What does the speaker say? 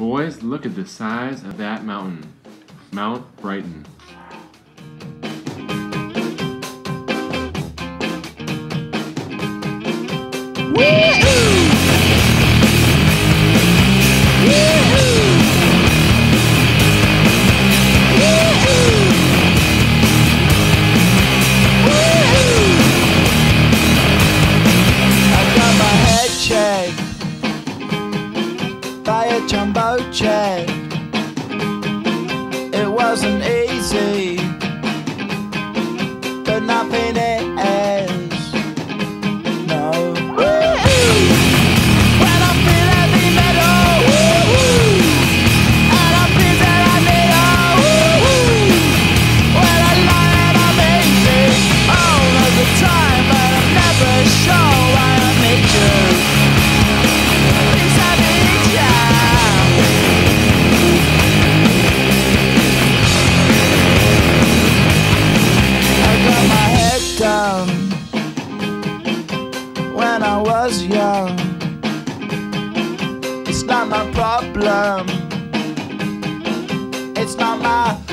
Boys, look at the size of that mountain. Mount Brighton. a jumbo. was young. It's not my problem. It's not my